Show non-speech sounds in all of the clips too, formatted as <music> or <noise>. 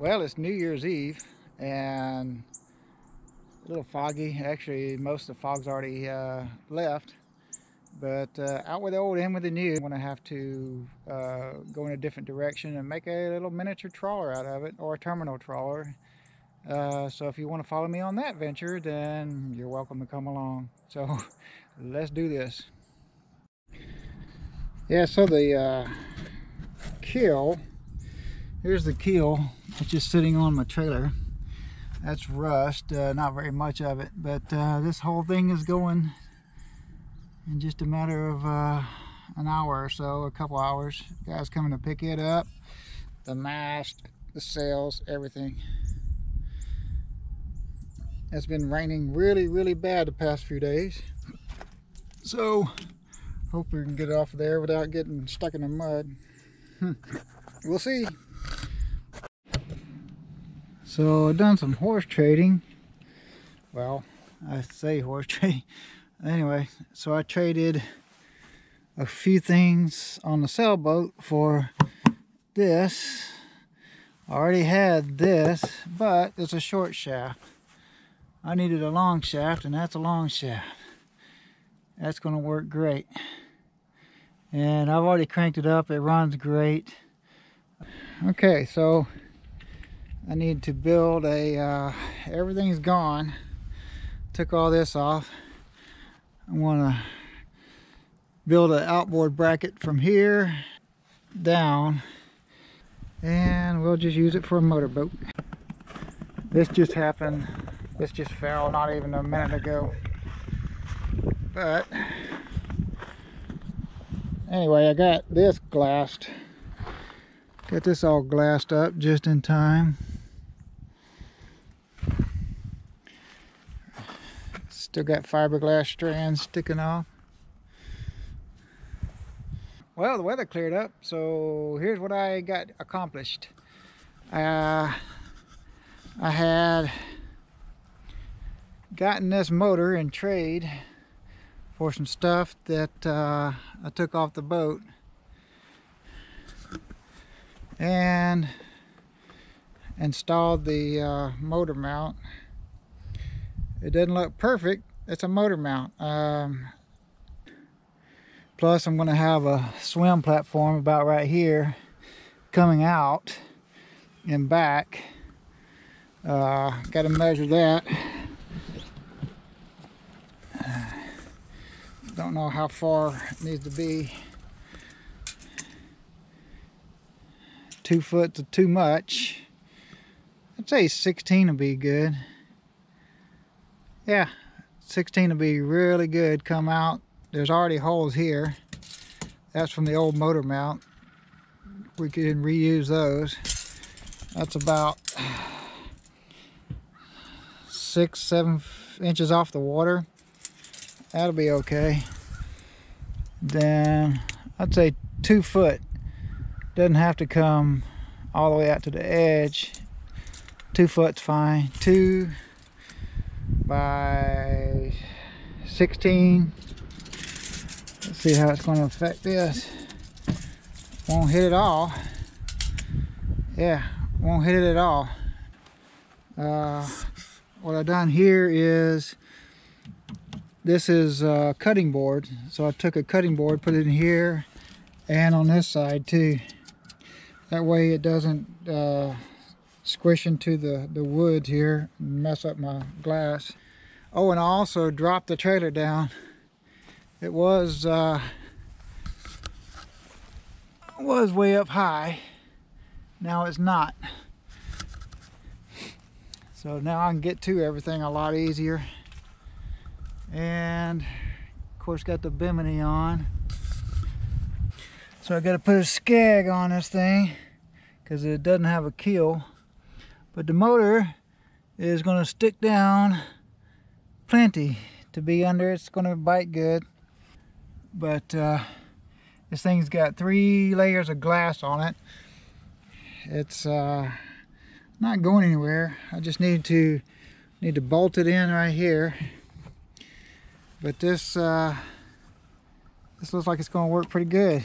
Well, it's New Year's Eve and a little foggy. Actually, most of the fog's already uh, left. But uh, out with the old, in with the new. I'm going to have to uh, go in a different direction and make a little miniature trawler out of it, or a terminal trawler. Uh, so if you want to follow me on that venture, then you're welcome to come along. So <laughs> let's do this. Yeah, so the uh, keel, here's the keel. It's just sitting on my trailer. That's rust, uh, not very much of it, but uh, this whole thing is going in just a matter of uh, an hour or so, a couple hours. Guys coming to pick it up, the mast, the sails, everything. It's been raining really, really bad the past few days. So, hope we can get it off of there without getting stuck in the mud. Hmm. we'll see. So, I've done some horse trading. Well, I say horse <laughs> trading. Anyway, so I traded a few things on the sailboat for this. I already had this, but it's a short shaft. I needed a long shaft, and that's a long shaft. That's going to work great. And I've already cranked it up. It runs great. Okay, so I need to build a, uh, everything's gone. Took all this off. I want to build an outboard bracket from here down and we'll just use it for a motorboat. This just happened this just fell not even a minute ago. But anyway, I got this glassed. Got this all glassed up just in time. Still got fiberglass strands sticking off. Well, the weather cleared up, so here's what I got accomplished. Uh, I had gotten this motor in trade for some stuff that uh, I took off the boat and installed the uh, motor mount it doesn't look perfect it's a motor mount um, plus I'm going to have a swim platform about right here coming out and back uh, got to measure that don't know how far it needs to be. Two foot to too much. I'd say 16 would be good. Yeah, 16 would be really good. Come out. There's already holes here. That's from the old motor mount. We can reuse those. That's about six, seven inches off the water that'll be okay then I'd say two foot doesn't have to come all the way out to the edge two foot's fine two by 16 let's see how it's going to affect this. Won't hit it all. Yeah won't hit it at all. Uh, what I've done here is this is a cutting board. So I took a cutting board put it in here and on this side too. That way it doesn't uh, squish into the the wood here and mess up my glass. Oh and I also dropped the trailer down. It was uh, was way up high. Now it's not. So now I can get to everything a lot easier. And of course got the bimini on. So I got to put a skag on this thing because it doesn't have a keel but the motor is going to stick down plenty to be under. It's going to bite good. But uh, this thing's got three layers of glass on it. It's uh, not going anywhere. I just need to need to bolt it in right here. But this uh, this looks like it's going to work pretty good.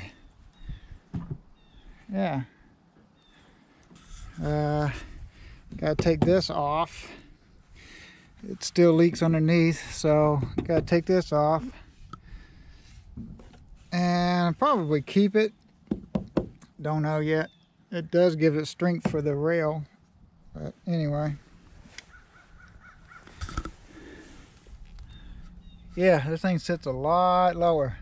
Yeah. Uh, Gotta take this off. It still leaks underneath, so gotta take this off. And probably keep it. Don't know yet. It does give it strength for the rail. But anyway. Yeah, this thing sits a lot lower.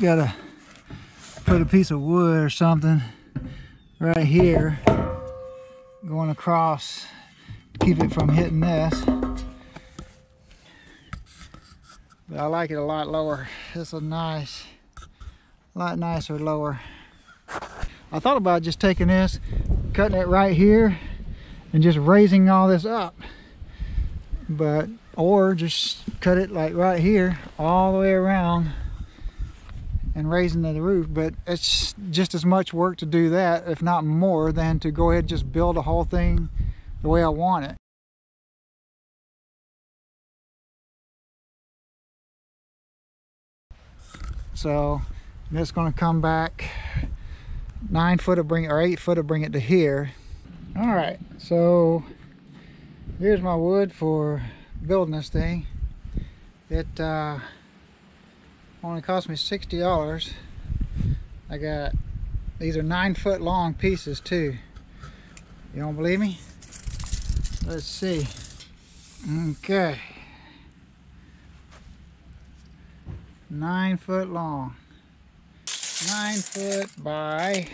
Gotta put a piece of wood or something right here going across to keep it from hitting this. But I like it a lot lower. It's a nice, a lot nicer lower. I thought about just taking this, cutting it right here, and just raising all this up. But, or just cut it like right here, all the way around and raising the roof but it's just as much work to do that if not more than to go ahead and just build the whole thing the way I want it. So going to come back nine foot to bring or eight foot to bring it to here. All right so here's my wood for building this thing. It uh, only cost me $60 I got these are nine foot long pieces too. You don't believe me? Let's see. Okay. Nine foot long. Nine foot by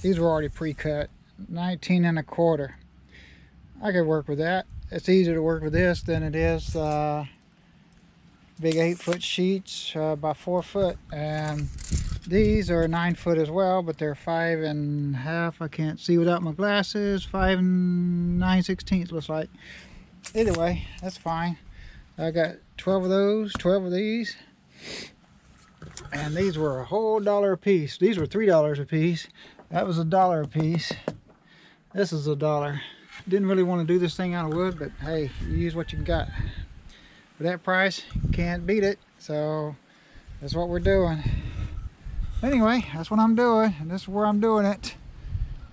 these were already pre-cut 19 and a quarter. I could work with that. It's easier to work with this than it is uh, big eight foot sheets uh, by four foot and these are nine foot as well but they're five and a half. I can't see without my glasses. Five and nine sixteenths looks like. Either way that's fine. I got 12 of those 12 of these. And these were a whole dollar a piece these were three dollars a piece that was a dollar a piece this is a dollar. Didn't really want to do this thing out of wood but hey you use what you got for that price can't beat it. So that's what we're doing. Anyway that's what I'm doing and this is where I'm doing it.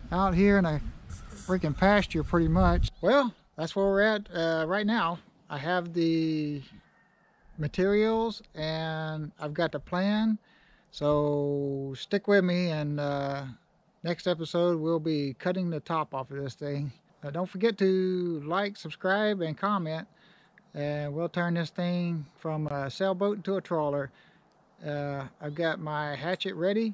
Out here in a freaking pasture pretty much. Well that's where we're at uh, right now. I have the materials and I've got the plan. So stick with me and uh, next episode we'll be cutting the top off of this thing. Don't forget to like subscribe and comment and we'll turn this thing from a sailboat to a trawler. Uh, I've got my hatchet ready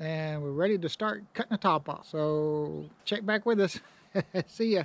and we're ready to start cutting the top off. So check back with us. <laughs> See ya.